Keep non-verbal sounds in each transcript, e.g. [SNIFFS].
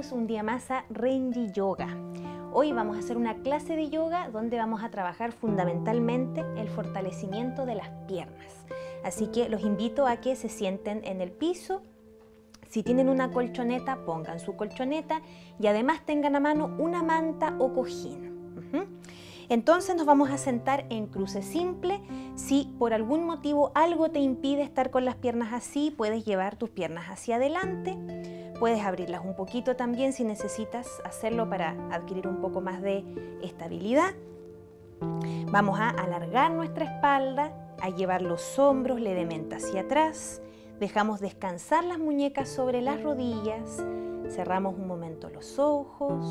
bienvenidos un día más a Renji Yoga. Hoy vamos a hacer una clase de yoga donde vamos a trabajar fundamentalmente el fortalecimiento de las piernas. Así que los invito a que se sienten en el piso. Si tienen una colchoneta, pongan su colchoneta y además tengan a mano una manta o cojín. Entonces nos vamos a sentar en cruce simple. Si por algún motivo algo te impide estar con las piernas así, puedes llevar tus piernas hacia adelante. Puedes abrirlas un poquito también si necesitas hacerlo para adquirir un poco más de estabilidad. Vamos a alargar nuestra espalda, a llevar los hombros levemente hacia atrás. Dejamos descansar las muñecas sobre las rodillas. Cerramos un momento los ojos.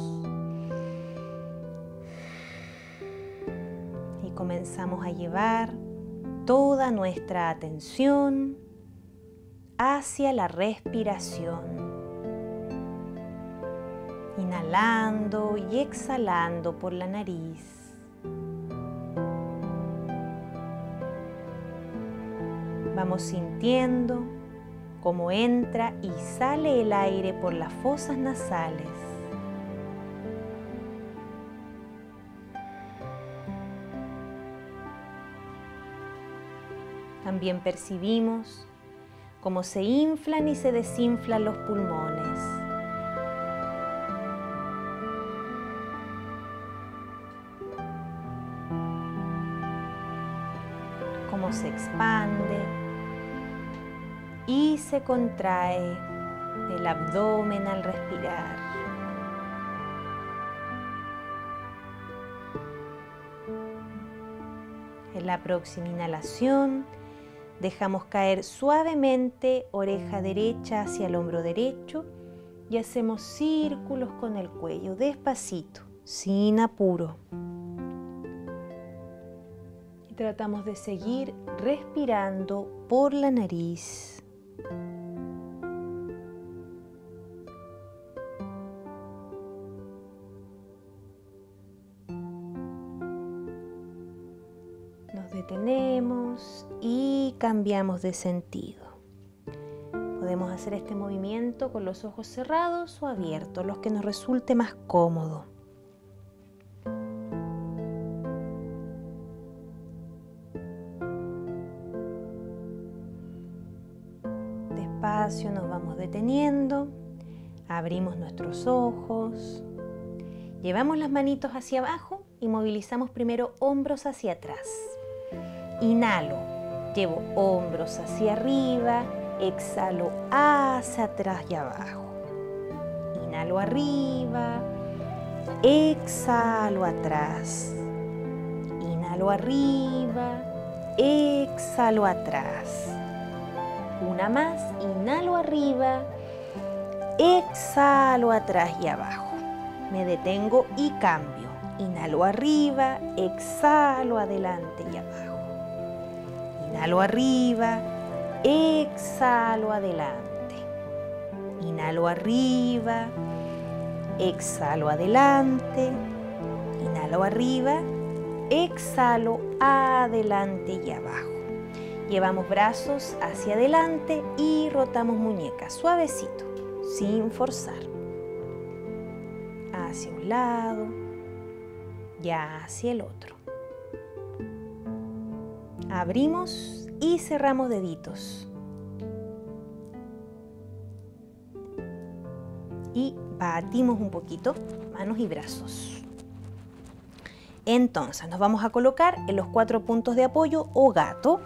comenzamos a llevar toda nuestra atención hacia la respiración. Inhalando y exhalando por la nariz. Vamos sintiendo cómo entra y sale el aire por las fosas nasales. También percibimos cómo se inflan y se desinflan los pulmones. Se contrae el abdomen al respirar. En la próxima inhalación, Dejamos caer suavemente oreja derecha hacia el hombro derecho y hacemos círculos con el cuello, despacito, sin apuro. Y tratamos de seguir respirando por la nariz. Cambiamos de sentido. Podemos hacer este movimiento con los ojos cerrados o abiertos, los que nos resulte más cómodo. Despacio nos vamos deteniendo, abrimos nuestros ojos, llevamos las manitos hacia abajo y movilizamos primero hombros hacia atrás. Inhalo, llevo hombros hacia arriba, exhalo hacia atrás y abajo. Inhalo arriba, exhalo atrás. Inhalo arriba, exhalo atrás. Una más, inhalo arriba, exhalo atrás y abajo. Me detengo y cambio. Inhalo arriba, exhalo adelante y abajo. Inhalo arriba, exhalo adelante. Inhalo arriba, exhalo adelante. Inhalo arriba, exhalo adelante y abajo. Llevamos brazos hacia adelante y rotamos muñecas suavecito, sin forzar. Hacia un lado y hacia el otro. Abrimos y cerramos deditos. Y batimos un poquito manos y brazos. Entonces nos vamos a colocar en los cuatro puntos de apoyo o gato.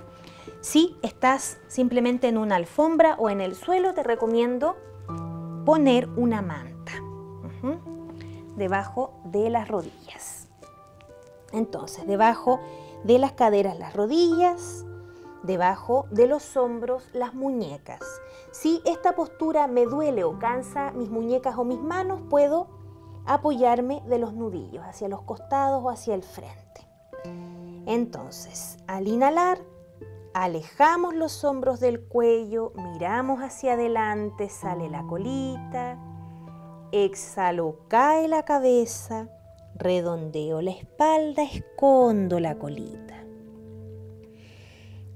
Si estás simplemente en una alfombra o en el suelo, te recomiendo poner una manta debajo de las rodillas. Entonces, debajo de las caderas las rodillas, debajo de los hombros las muñecas. Si esta postura me duele o cansa mis muñecas o mis manos, puedo apoyarme de los nudillos hacia los costados o hacia el frente. Entonces, al inhalar, alejamos los hombros del cuello, miramos hacia adelante, sale la colita, exhalo, cae la cabeza, redondeo la espalda, escondo la colita.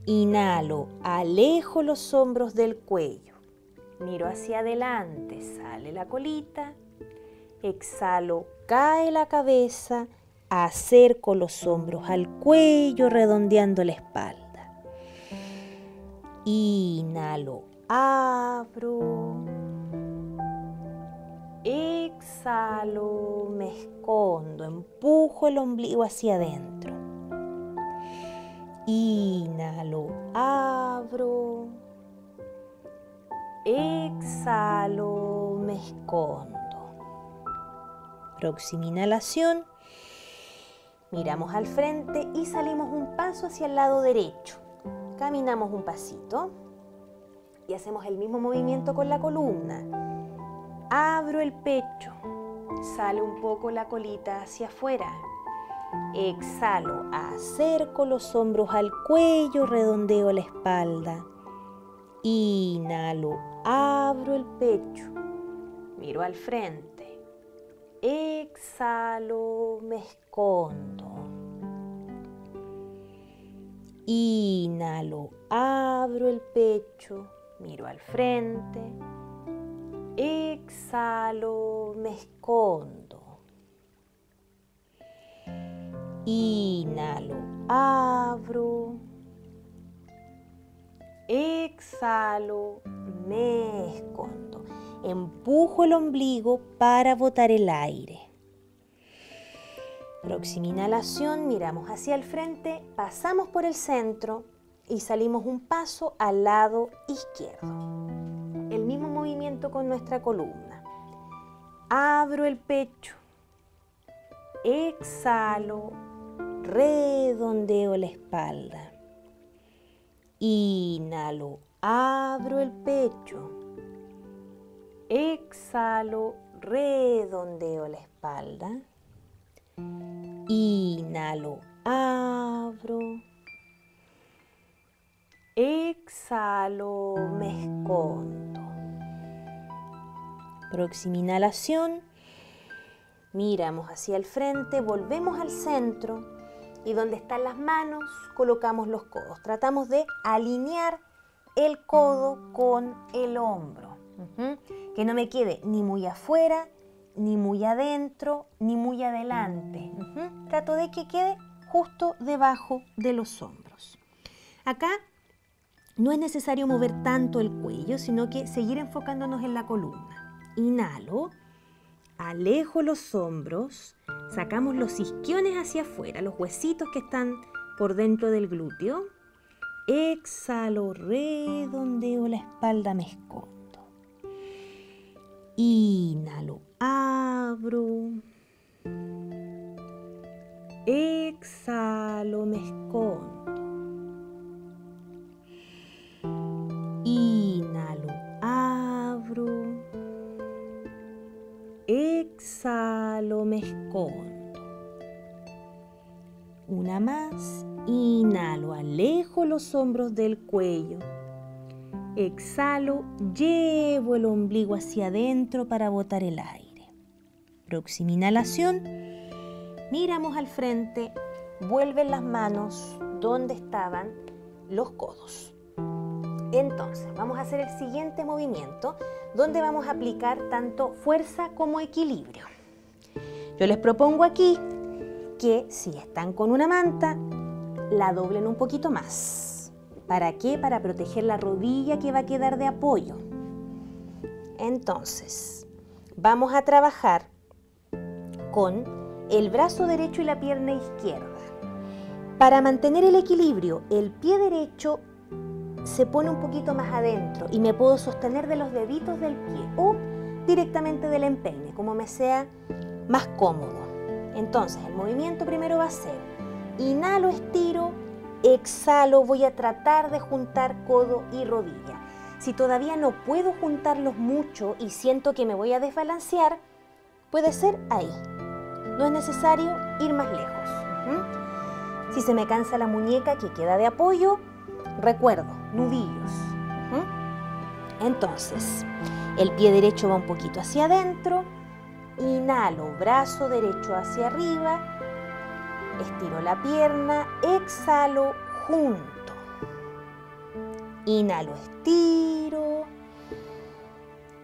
Inhalo, alejo los hombros del cuello, miro hacia adelante, sale la colita, Exhalo, cae la cabeza, acerco los hombros al cuello, redondeando la espalda. Inhalo, abro. Exhalo, me escondo, empujo el ombligo hacia adentro. Inhalo, abro. Exhalo, me escondo. Próxima inhalación. Miramos al frente y salimos un paso hacia el lado derecho. Caminamos un pasito y hacemos el mismo movimiento con la columna. Abro el pecho, sale un poco la colita hacia afuera. Exhalo, acerco los hombros al cuello, redondeo la espalda. Inhalo, abro el pecho, miro al frente Exhalo, me escondo. Inhalo, abro el pecho, miro al frente. Exhalo, me escondo. Inhalo, abro. Exhalo, me escondo empujo el ombligo para botar el aire. Próxima inhalación, miramos hacia el frente, pasamos por el centro y salimos un paso al lado izquierdo. Con nuestra columna. Abro el pecho, exhalo, redondeo la espalda. Inhalo, abro el pecho Exhalo, redondeo la espalda. Inhalo, abro. Exhalo, me escondo. Próxima inhalación. Miramos hacia el frente, volvemos al centro y donde están las manos colocamos los codos. Tratamos de alinear el codo con el hombro. Que no me quede ni muy afuera, ni muy adentro, ni muy adelante. Trato de que quede justo debajo de los hombros. Acá no es necesario mover tanto el cuello, sino que seguir enfocándonos en la columna. Inhalo, alejo los hombros, sacamos los isquiones hacia afuera, los huesitos que están por dentro del glúteo. Exhalo, redondeo la espalda, me escondo. Inhalo, abro. Exhalo, me escondo. Inhalo, Exhalo, me escondo. Una más. Inhalo, alejo los hombros del cuello Exhalo, llevo el ombligo hacia adentro para botar el aire. Próxima inhalación, miramos al frente, vuelven las manos donde estaban los codos. Entonces, vamos a hacer el siguiente movimiento donde vamos a aplicar tanto fuerza como equilibrio. Yo les propongo aquí que si están con una manta, la doblen un poquito más ¿Para qué? Para proteger la rodilla que va a quedar de apoyo. Entonces, vamos a trabajar con el brazo derecho y la pierna izquierda. Para mantener el equilibrio, el pie derecho se pone un poquito más adentro y me puedo sostener de los deditos del pie o directamente del empeine, como me sea más cómodo. Entonces, el movimiento primero va a ser inhalo, estiro, exhalo, voy a tratar de juntar codo y rodilla. Si todavía no puedo juntarlos mucho y siento que me voy a desbalancear, puede ser ahí. No es necesario ir más lejos. Si se me cansa la muñeca que queda de apoyo, recuerdo, nudillos. Entonces, el pie derecho va un poquito hacia adentro, inhalo, brazo derecho hacia arriba, Estiro la pierna, exhalo, junto. Inhalo, estiro.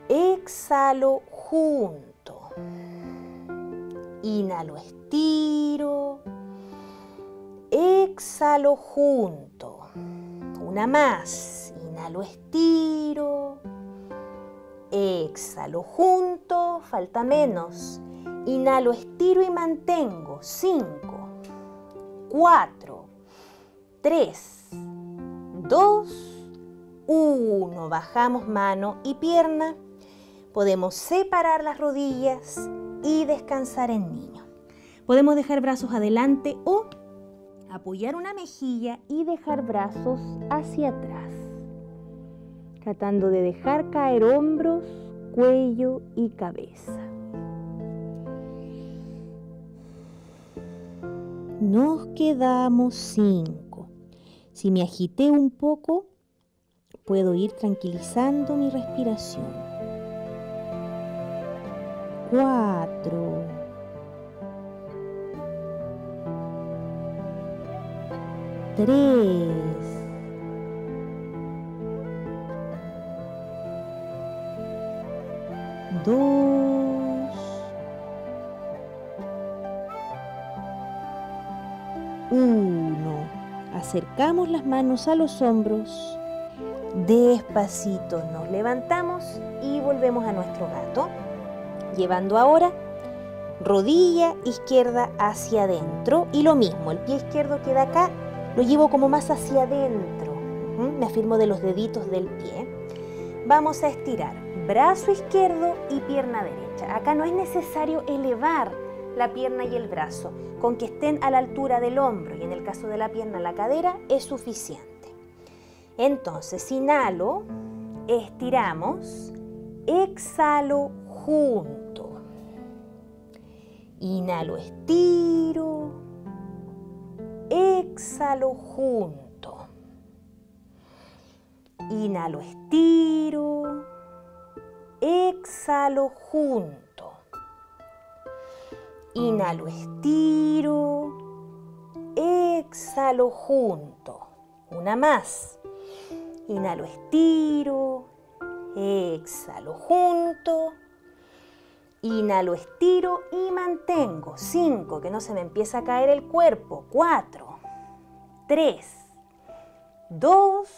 Exhalo, junto. Inhalo, estiro. Exhalo junto. Una más. Inhalo, estiro. Exhalo junto. Falta menos. Inhalo, estiro y mantengo. 5, 4, 3, 2, 1. Bajamos mano y pierna. Podemos separar las rodillas y descansar en niño. Podemos dejar brazos adelante o apoyar una mejilla y dejar brazos hacia atrás. Tratando de dejar caer hombros, cuello y cabeza. Nos quedamos cinco. Si me agité un poco, puedo ir tranquilizando mi respiración. Cuatro. Tres. Dos. Uno. Acercamos las manos a los hombros. Despacito nos levantamos y volvemos a nuestro gato. Llevando ahora rodilla izquierda hacia adentro y lo mismo, el pie izquierdo queda acá, lo llevo como más hacia adentro. Me afirmo de los deditos del pie. Vamos a estirar brazo izquierdo y pierna derecha. Acá no es necesario elevar la pierna y el brazo. Con que estén a la altura del hombro y en el caso de la pierna la cadera es suficiente. Entonces, inhalo, estiramos, exhalo junto. Inhalo, estiro, exhalo junto. Inhalo, estiro, exhalo junto. Inhalo, estiro, exhalo junto. Una más. Inhalo, estiro, exhalo junto. Inhalo, estiro y mantengo. Cinco, que no se me empieza a caer el cuerpo. Cuatro, tres, dos,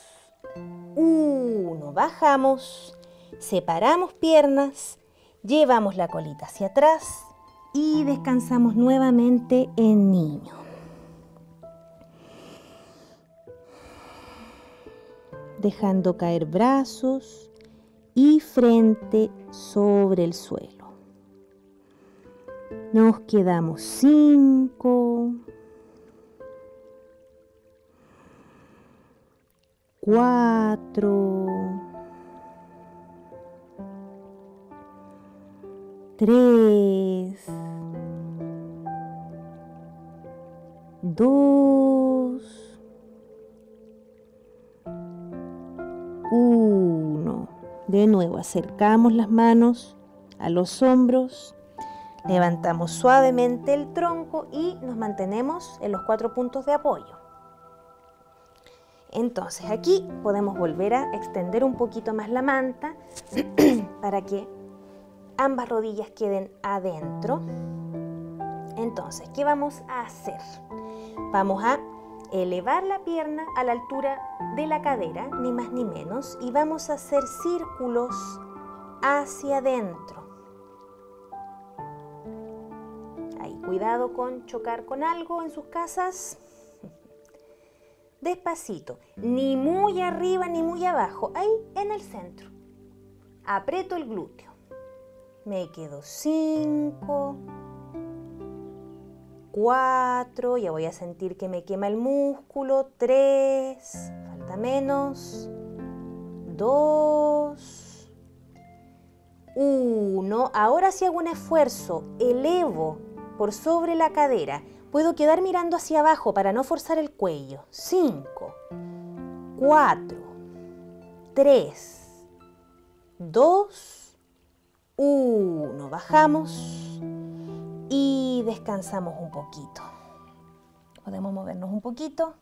uno. Bajamos, separamos piernas, llevamos la colita hacia atrás y descansamos nuevamente en niño. Dejando caer brazos y frente sobre el suelo. Nos quedamos cinco, cuatro, tres, dos, uno. De nuevo, acercamos las manos a los hombros, levantamos suavemente el tronco y nos mantenemos en los cuatro puntos de apoyo. Entonces aquí podemos volver a extender un poquito más la manta [CLEARS THROAT] para que ambas rodillas queden adentro. Entonces, ¿qué vamos a hacer? Vamos a elevar la pierna a la altura de la cadera, ni más ni menos, y vamos a hacer círculos hacia adentro. Ahí, cuidado con chocar con algo en sus casas. Despacito, ni muy arriba ni muy abajo, ahí en el centro. Aprieto el glúteo. Me quedo cinco. 4, ya voy a sentir que me quema el músculo, 3, falta menos, 2, 1. Ahora si hago un esfuerzo, elevo por sobre la cadera, puedo quedar mirando hacia abajo para no forzar el cuello. 5, 4, 3, 2, 1. Bajamos y descansamos un poquito. Podemos movernos un poquito.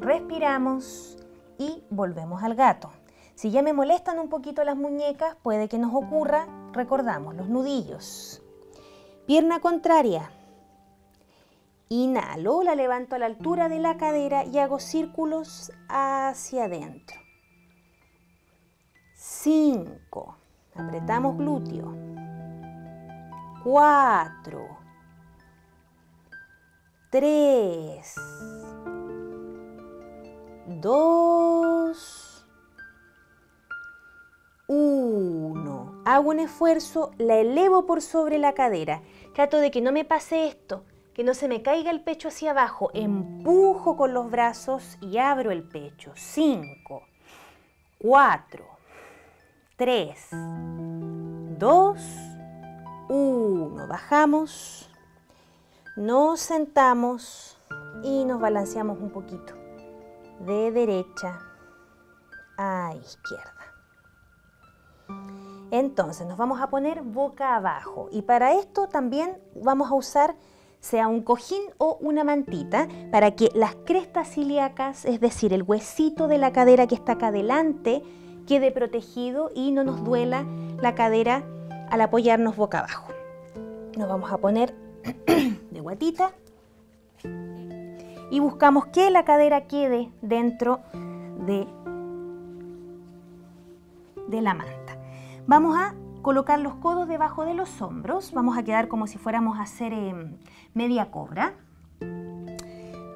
Respiramos y volvemos al gato. Si ya me molestan un poquito las muñecas, puede que nos ocurra, recordamos, los nudillos. Pierna contraria. Inhalo, la levanto a la altura de la cadera y hago círculos hacia adentro. 5. Apretamos glúteo. 4. 3. 2. 1. Hago un esfuerzo, la elevo por sobre la cadera. Trato de que no me pase esto que no se me caiga el pecho hacia abajo. Empujo con los brazos y abro el pecho. 5, 4, 3, 2, 1. Bajamos, nos sentamos y nos balanceamos un poquito de derecha a izquierda. Entonces nos vamos a poner boca abajo y para esto también vamos a usar sea un cojín o una mantita, para que las crestas ilíacas, es decir, el huesito de la cadera que está acá adelante, quede protegido y no nos duela la cadera al apoyarnos boca abajo. Nos vamos a poner [CLEARS THROAT] de guatita y buscamos que la cadera quede dentro de, de la manta. Vamos a colocar los codos debajo de los hombros. Vamos a quedar como si fuéramos a hacer em, media cobra.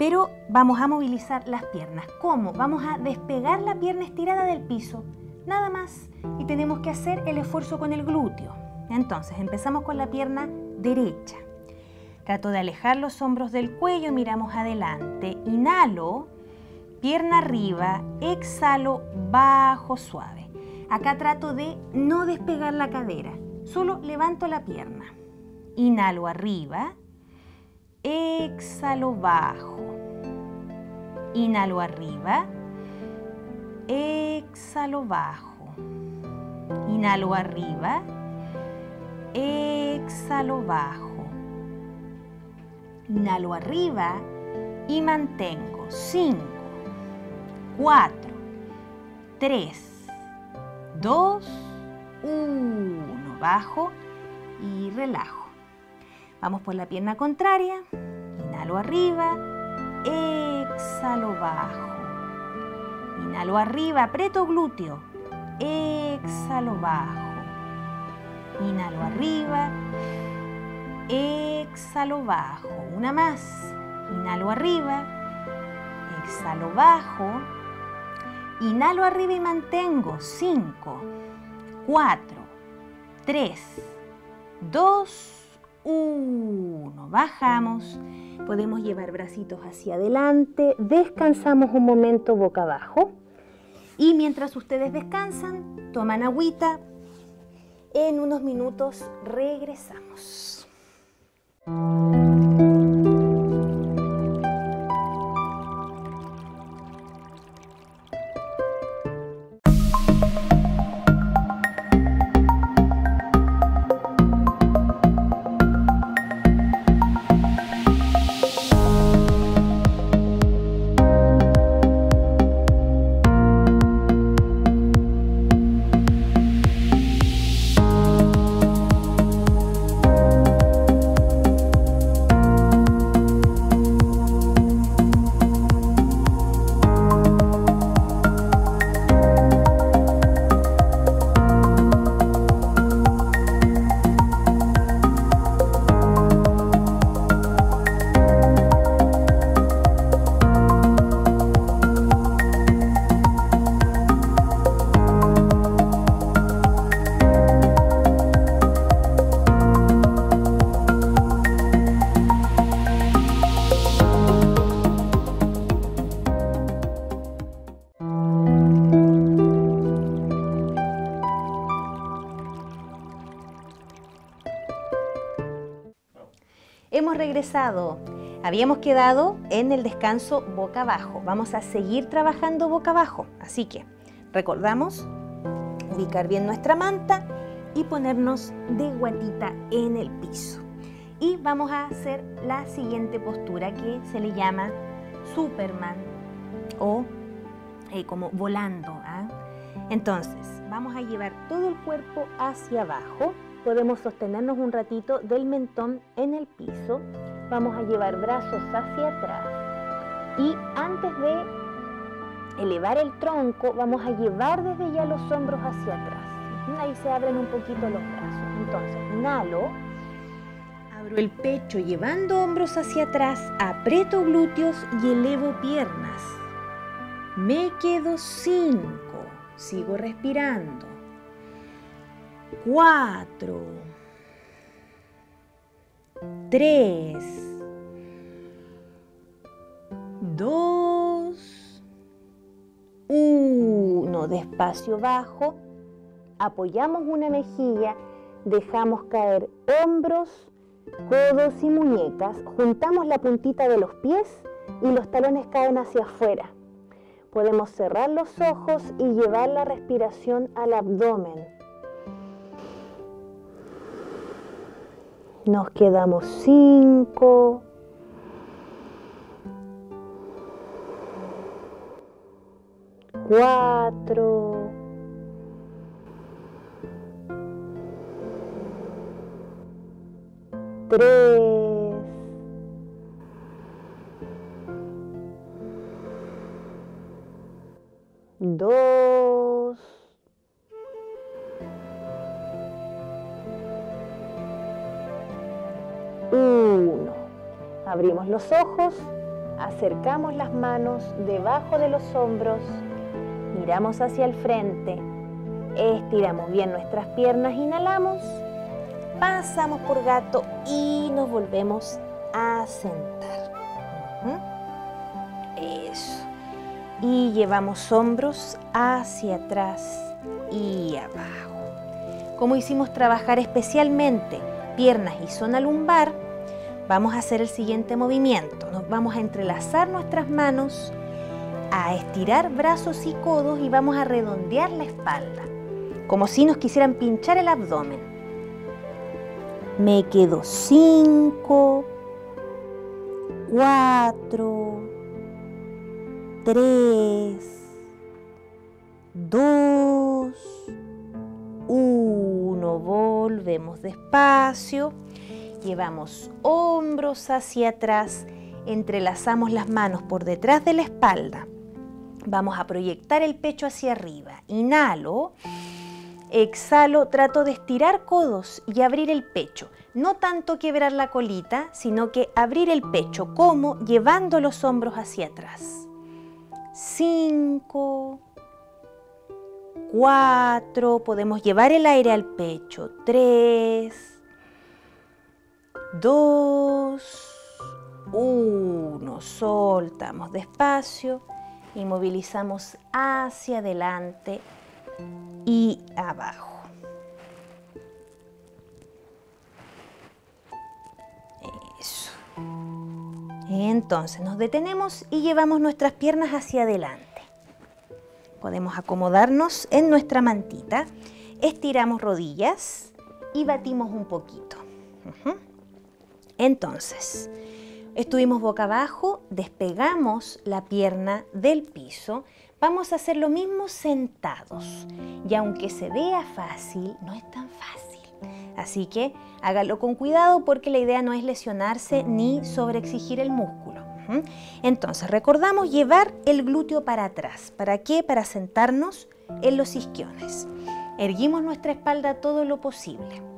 Pero vamos a movilizar las piernas. ¿Cómo? Vamos a despegar la pierna estirada del piso. Nada más. Y tenemos que hacer el esfuerzo con el glúteo. Entonces, empezamos con la pierna derecha. Trato de alejar los hombros del cuello, miramos adelante. Inhalo, pierna arriba, exhalo, bajo, suave. Acá trato de no despegar la cadera, solo levanto la pierna. Inhalo arriba, exhalo bajo. Inhalo arriba, exhalo bajo. Inhalo arriba, exhalo bajo. Inhalo arriba y mantengo. 5, 4, 3, 2, 1. Bajo y relajo. Vamos por la pierna contraria. Inhalo arriba, exhalo bajo. Inhalo arriba, aprieto glúteo. Exhalo bajo. Inhalo arriba, exhalo bajo. Una más. Inhalo arriba, exhalo bajo Inhalo arriba y mantengo. 5, 4, 3, 2, 1. Bajamos. Podemos llevar bracitos hacia adelante. Descansamos un momento boca abajo. Y mientras ustedes descansan, toman agüita. En unos minutos regresamos. Habíamos quedado en el descanso boca abajo. Vamos a seguir trabajando boca abajo. Así que recordamos ubicar bien nuestra manta y ponernos de guatita en el piso. Y vamos a hacer la siguiente postura que se le llama Superman o eh, como volando. ¿ah? Entonces, vamos a llevar todo el cuerpo hacia abajo podemos sostenernos un ratito del mentón en el piso. Vamos a llevar brazos hacia atrás y antes de elevar el tronco vamos a llevar desde ya los hombros hacia atrás. Ahí se abren un poquito los brazos. Entonces, inhalo, abro el pecho llevando hombros hacia atrás, aprieto glúteos y elevo piernas. Me quedo cinco, sigo respirando. Cuatro, tres, dos, uno. Despacio bajo apoyamos una mejilla, dejamos caer hombros, codos y muñecas, juntamos la puntita de los pies y los talones caen hacia afuera. Podemos cerrar los ojos y llevar la respiración al abdomen. Nos quedamos cinco. Cuatro. tres, dos, Abrimos los ojos, acercamos las manos debajo de los hombros, miramos hacia el frente, estiramos bien nuestras piernas, inhalamos pasamos por gato y nos volvemos a sentar. Eso. Y llevamos hombros hacia atrás y abajo. Como hicimos trabajar especialmente piernas y zona lumbar, vamos a hacer el siguiente movimiento. Nos vamos a entrelazar nuestras manos, a estirar brazos y codos y vamos a redondear la espalda, como si nos quisieran pinchar el abdomen me quedo cinco, cuatro, tres, dos, uno. Volvemos despacio. Llevamos hombros hacia atrás. Entrelazamos las manos por detrás de la espalda. Vamos a proyectar el pecho hacia arriba. Inhalo. Exhalo, trato de estirar codos y abrir el pecho. No tanto quebrar la colita, sino que abrir el pecho, como llevando los hombros hacia atrás. Cinco, cuatro, podemos llevar el aire al pecho. Tres, dos, uno. Soltamos despacio y movilizamos hacia adelante y abajo. Eso. Entonces nos detenemos y llevamos nuestras piernas hacia adelante. Podemos acomodarnos en nuestra mantita, estiramos rodillas y batimos un poquito. Entonces, estuvimos boca abajo, despegamos la pierna del piso Vamos a hacer lo mismo sentados. Y aunque se vea fácil, no es tan fácil. Así que hágalo con cuidado porque la idea no es lesionarse ni sobreexigir el músculo. Entonces, recordamos llevar el glúteo para atrás. ¿Para qué? Para sentarnos en los isquiones. Erguimos nuestra espalda todo lo posible.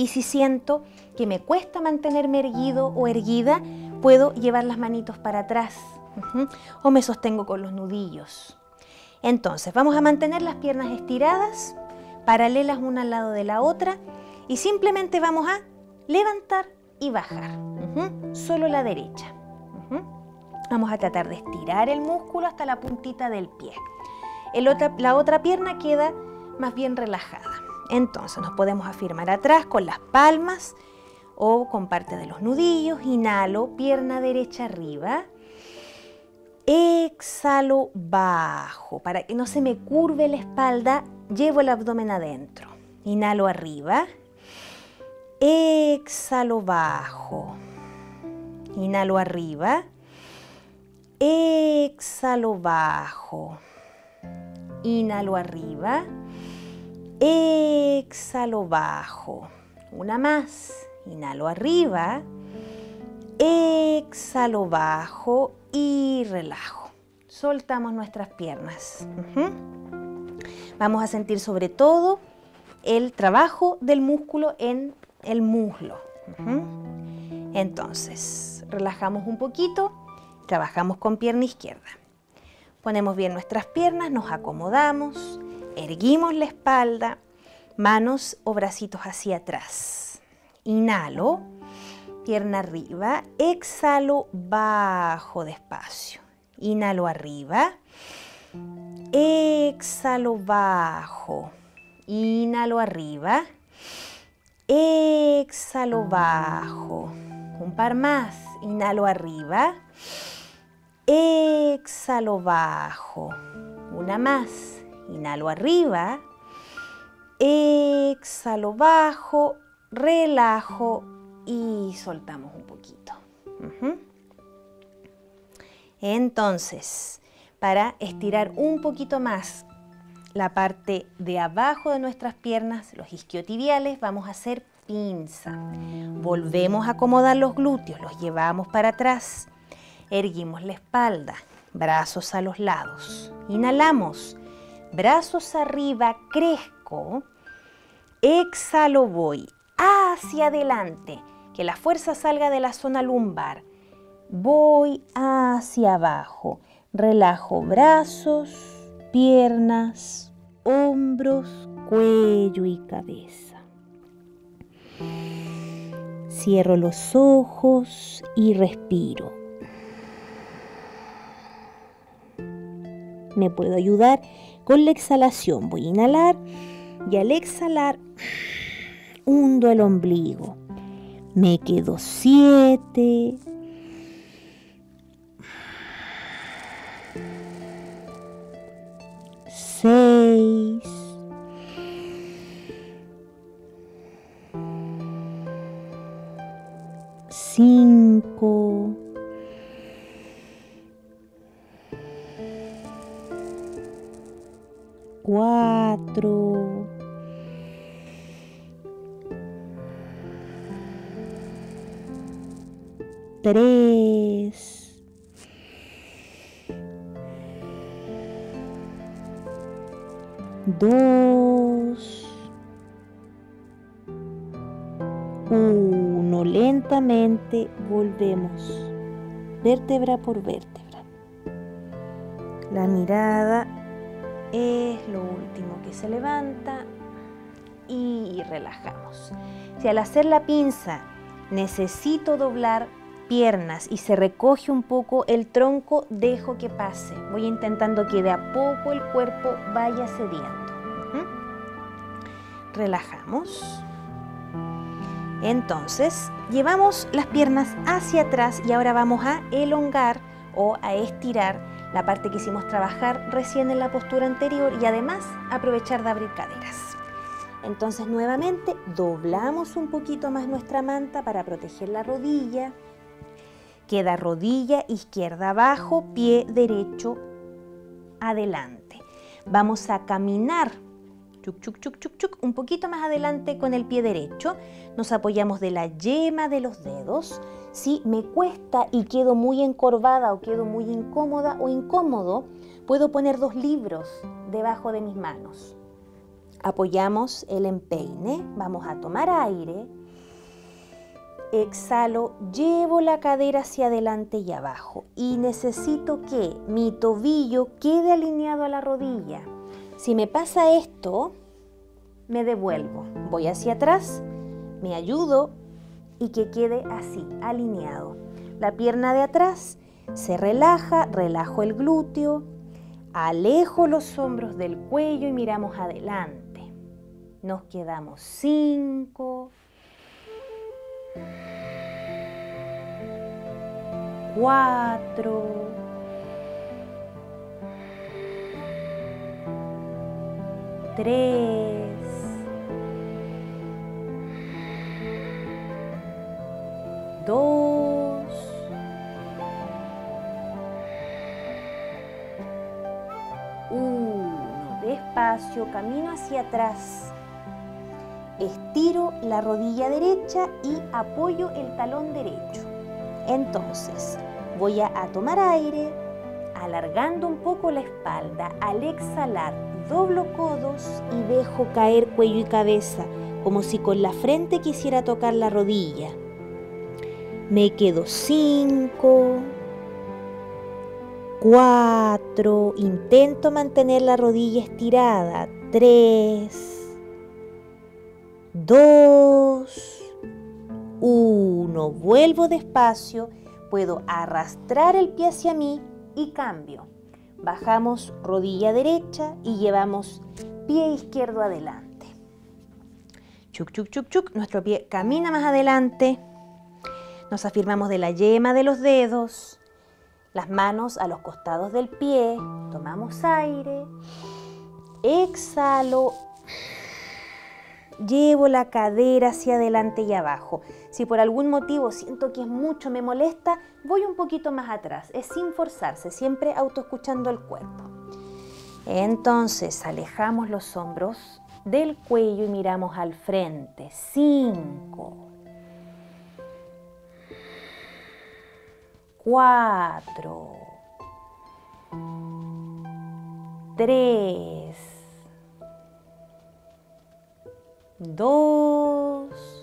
Y si siento que me cuesta mantenerme erguido o erguida, puedo llevar las manitos para atrás o me sostengo con los nudillos. Entonces, vamos a mantener las piernas estiradas, paralelas una al lado de la otra, y simplemente vamos a levantar y bajar. Solo la derecha. Vamos a tratar de estirar el músculo hasta la puntita del pie. la otra pierna queda más bien relajada. Entonces nos podemos afirmar atrás con las palmas o con parte de los nudillos. Inhalo, pierna derecha arriba. Exhalo bajo. Para que no se me curve la espalda, llevo el abdomen adentro. Inhalo arriba. Exhalo bajo. Inhalo arriba. Exhalo bajo. Inhalo arriba. bajo. Una más, inhalo arriba, exhalo, bajo y relajo. Soltamos nuestras piernas. Vamos a sentir sobre todo el trabajo del músculo en el muslo. Entonces, relajamos un poquito, trabajamos con pierna izquierda. Ponemos bien nuestras piernas, nos acomodamos, erguimos la espalda, manos o bracitos hacia atrás. Inhalo, pierna arriba, exhalo, bajo despacio. Inhalo arriba, exhalo, bajo. Inhalo arriba, exhalo, bajo. Un par más, inhalo arriba, exhalo, bajo. Una más, inhalo arriba, exhalo, bajo, relajo y soltamos un poquito. Entonces, para estirar un poquito más la parte de abajo de nuestras piernas, los isquiotibiales, vamos a hacer pinza. Volvemos a acomodar los glúteos, los llevamos para atrás. Erguimos la espalda, brazos a los lados. Inhalamos, brazos arriba, crezco. Exhalo, voy hacia adelante, que la fuerza salga de la zona lumbar. Voy hacia abajo. Relajo brazos, piernas, hombros, cuello y cabeza. Cierro los ojos y respiro. Me puedo ayudar con la exhalación voy a inhalar y al exhalar [SNIFFS] hundo el ombligo. Me quedo 7, volvemos, vértebra por vértebra. La mirada es lo último que se levanta y relajamos. Si al hacer la pinza necesito doblar piernas y se recoge un poco el tronco, dejo que pase. Voy intentando que de a poco el cuerpo vaya cediendo. Relajamos. Entonces, llevamos las piernas hacia atrás y ahora vamos a elongar o a estirar la parte que hicimos trabajar recién en la postura anterior y además aprovechar de abrir caderas. Entonces nuevamente doblamos un poquito más nuestra manta para proteger la rodilla. Queda rodilla izquierda abajo, pie derecho adelante. Vamos a caminar un poquito más adelante con el pie derecho. Nos apoyamos de la yema de los dedos. Si me cuesta y quedo muy encorvada o quedo muy incómoda o incómodo, puedo poner dos libros debajo de mis manos. Apoyamos el empeine, vamos a tomar aire. Exhalo, llevo la cadera hacia adelante y abajo y necesito que mi tobillo quede alineado a la rodilla. Si me pasa esto, me devuelvo. Voy hacia atrás, me ayudo y que quede así, alineado. La pierna de atrás se relaja, relajo el glúteo, alejo los hombros del cuello y miramos adelante. Nos quedamos cinco. Cuatro. Tres. Dos. Uno. Despacio camino hacia atrás. Estiro la rodilla derecha y apoyo el talón derecho. Entonces, voy a, tomar aire, alargando un poco la espalda. Al exhalar, doblo codos y dejo caer cuello y cabeza, como si con la frente quisiera tocar la rodilla. Me quedo cinco, cuatro, intento mantener la rodilla estirada, tres, dos, uno, vuelvo despacio, puedo arrastrar el pie hacia mí y cambio. Bajamos rodilla derecha y llevamos pie izquierdo adelante. Chuc, chuc, chuc, chuc. Nuestro pie camina más adelante. Nos afirmamos de la yema de los dedos. Las manos a los costados del pie. Tomamos aire. Exhalo. Llevo la cadera hacia adelante y abajo. Si por algún motivo siento que es mucho, me molesta, voy un poquito más atrás. Es sin forzarse, siempre autoescuchando el cuerpo. Entonces alejamos los hombros del cuello y miramos al frente. Cinco. Cuatro. Tres. Dos.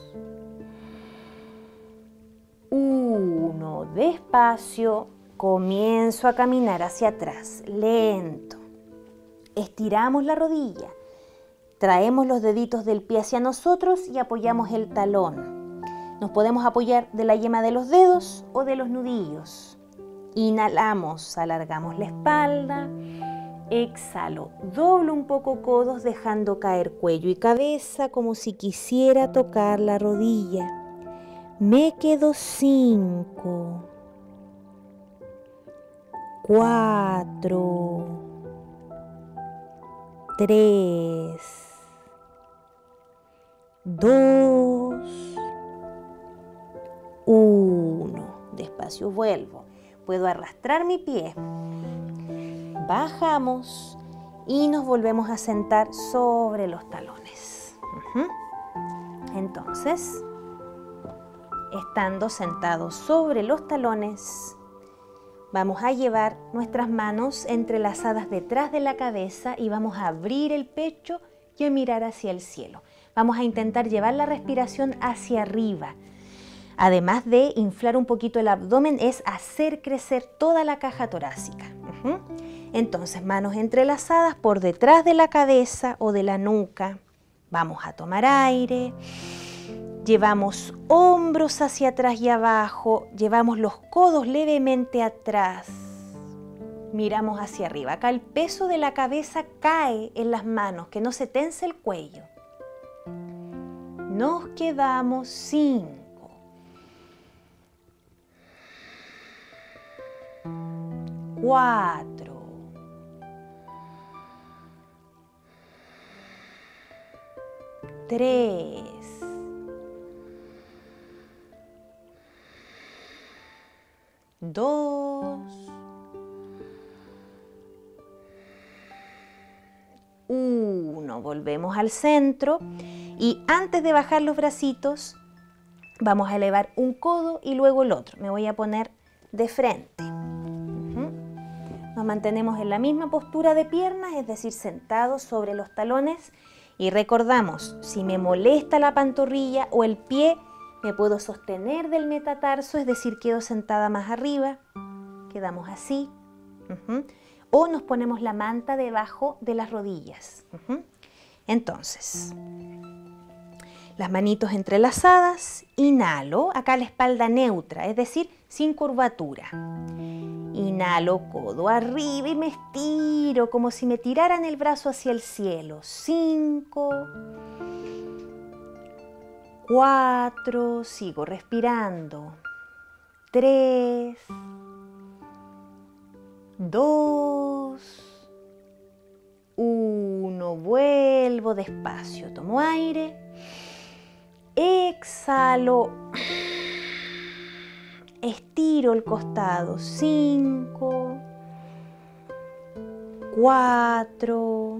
Uno, despacio, comienzo a caminar hacia atrás, lento. Estiramos la rodilla, traemos los deditos del pie hacia nosotros y apoyamos el talón. Nos podemos apoyar de la yema de los dedos o de los nudillos. Inhalamos, alargamos la espalda. Exhalo, doblo un poco codos dejando caer cuello y cabeza como si quisiera tocar la rodilla. Me quedo cinco, cuatro, tres, dos, uno. Despacio vuelvo. Puedo arrastrar mi pie. Bajamos y nos volvemos a sentar sobre los talones. Entonces, estando sentados sobre los talones, vamos a llevar nuestras manos entrelazadas detrás de la cabeza y vamos a abrir el pecho y a mirar hacia el cielo. Vamos a intentar llevar la respiración hacia arriba. Además de inflar un poquito el abdomen, es hacer crecer toda la caja torácica. Entonces, manos entrelazadas por detrás de la cabeza o de la nuca. Vamos a tomar aire. Llevamos hombros hacia atrás y abajo, llevamos los codos levemente atrás. Miramos hacia arriba. Acá el peso de la cabeza cae en las manos, que no se tense el cuello. Nos quedamos cinco. Cuatro. Tres. Dos, uno. Volvemos al centro y antes de bajar los bracitos vamos a elevar un codo y luego el otro. Me voy a poner de frente. Nos mantenemos en la misma postura de piernas, es decir, sentados sobre los talones y recordamos, si me molesta la pantorrilla o el pie, me puedo sostener del metatarso, es decir, quedo sentada más arriba. Quedamos así. O nos ponemos la manta debajo de las rodillas. Entonces, las manitos entrelazadas, inhalo, acá la espalda neutra, es decir, sin curvatura. Inhalo, codo arriba y me estiro como si me tiraran el brazo hacia el cielo. Cinco, Cuatro, sigo respirando. Tres, dos, uno, vuelvo despacio, tomo aire, exhalo, estiro el costado, cinco, cuatro,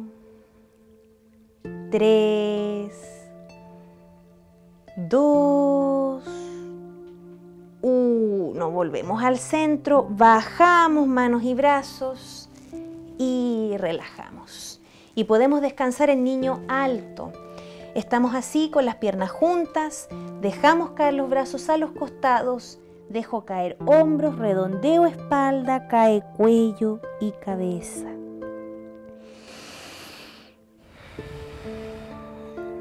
tres, dos, uno. Volvemos al centro, bajamos manos y brazos y relajamos. Y podemos descansar en niño alto. Estamos así con las piernas juntas, dejamos caer los brazos a los costados, dejo caer hombros, redondeo espalda, cae cuello y cabeza.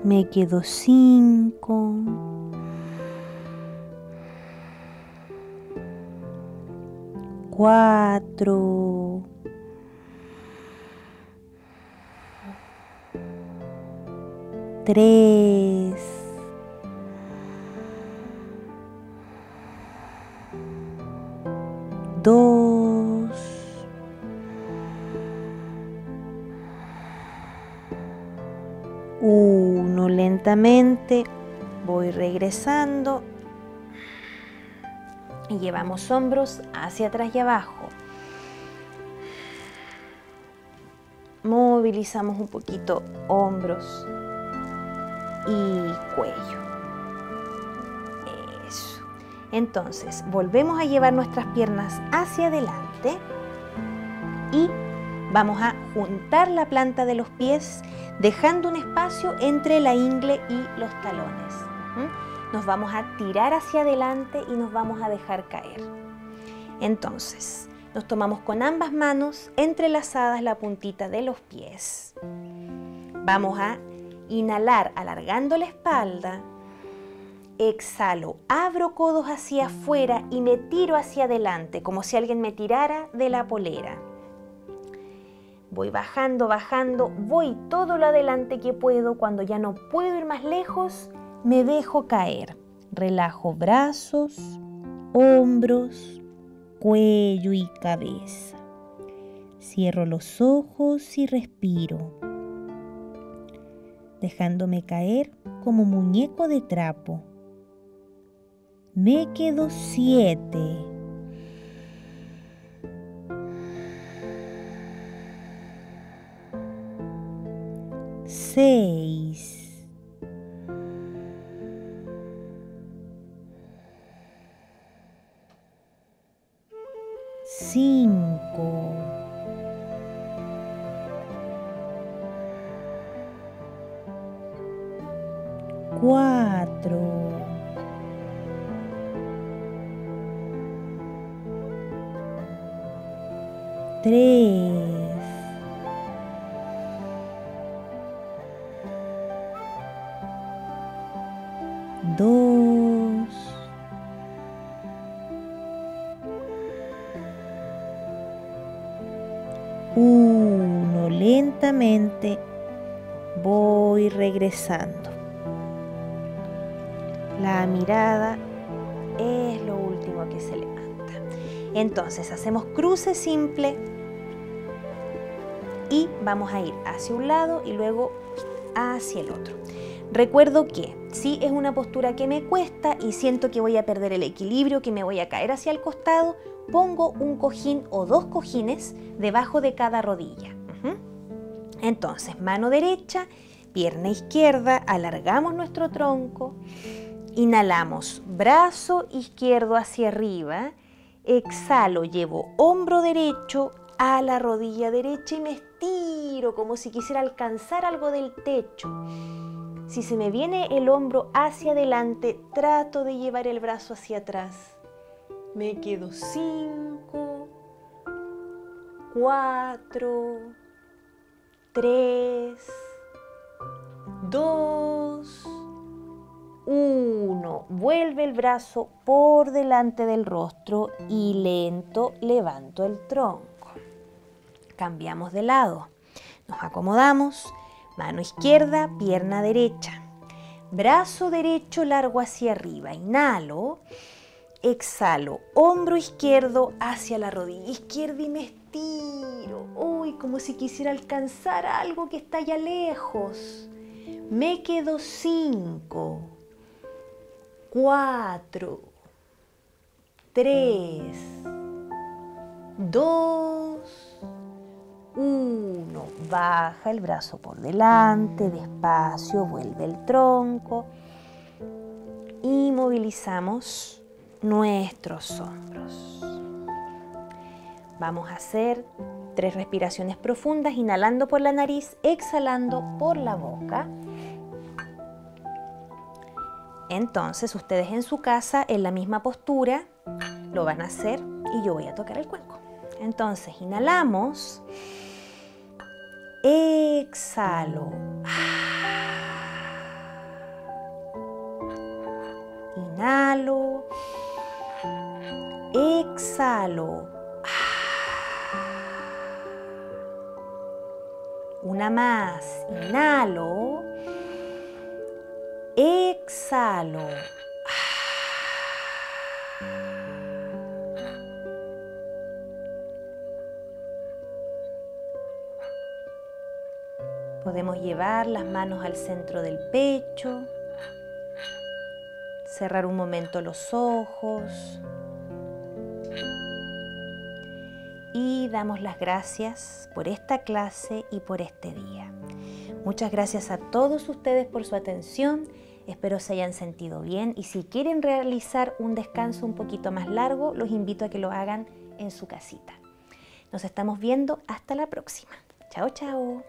Me quedo cinco. Cuatro. Tres. Dos. Voy regresando y llevamos hombros hacia atrás y abajo. Movilizamos un poquito hombros y cuello. Eso. Entonces, volvemos a llevar nuestras piernas hacia adelante y vamos a juntar la planta de los pies dejando un espacio entre la ingle y los talones. Nos vamos a tirar hacia adelante y nos vamos a dejar caer. Entonces, nos tomamos con ambas manos entrelazadas la puntita de los pies. Vamos a inhalar alargando la espalda. Exhalo, abro codos hacia afuera y me tiro hacia adelante, como si alguien me tirara de la polera. Voy bajando, bajando, voy todo lo adelante que puedo. Cuando ya no puedo ir más lejos, me dejo caer. Relajo brazos, hombros, cuello y cabeza. Cierro los ojos y respiro, dejándome caer como muñeco de trapo. Me quedo siete. Seis. cinco, cuatro, tres, regresando. La mirada es lo último que se levanta. Entonces hacemos cruce simple y vamos a ir hacia un lado y luego hacia el otro. Recuerdo que si es una postura que me cuesta y siento que voy a perder el equilibrio, que me voy a caer hacia el costado, pongo un cojín o dos cojines debajo de cada rodilla. Entonces, mano derecha, pierna izquierda, alargamos nuestro tronco, inhalamos brazo izquierdo hacia arriba, exhalo, llevo hombro derecho a la rodilla derecha y me estiro como si quisiera alcanzar algo del techo. Si se me viene el hombro hacia adelante, trato de llevar el brazo hacia atrás. Me quedo cinco, cuatro, tres, dos, uno. Vuelve el brazo por delante del rostro y lento levanto el tronco. Cambiamos de lado. Nos acomodamos. Mano izquierda, pierna derecha. Brazo derecho largo hacia arriba. Inhalo. Exhalo, hombro izquierdo hacia la rodilla izquierda y me estiro. Uy, como si quisiera alcanzar algo que está ya lejos. Me quedo cinco, cuatro, tres, dos, uno. baja el brazo por delante, despacio, vuelve el tronco y movilizamos nuestros hombros. Vamos a hacer tres respiraciones profundas, inhalando por la nariz, exhalando por la boca. Entonces ustedes en su casa, en la misma postura, lo van a hacer y yo voy a tocar el cuenco. Entonces inhalamos, exhalo. Inhalo, exhalo. Una más, inhalo, exhalo. Podemos llevar las manos al centro del pecho, cerrar un momento los ojos y damos las gracias por esta clase y por este día. Muchas gracias a todos ustedes por su atención. Espero se hayan sentido bien y si quieren realizar un descanso un poquito más largo, los invito a que lo hagan en su casita. Nos estamos viendo hasta la próxima. Chao, chao.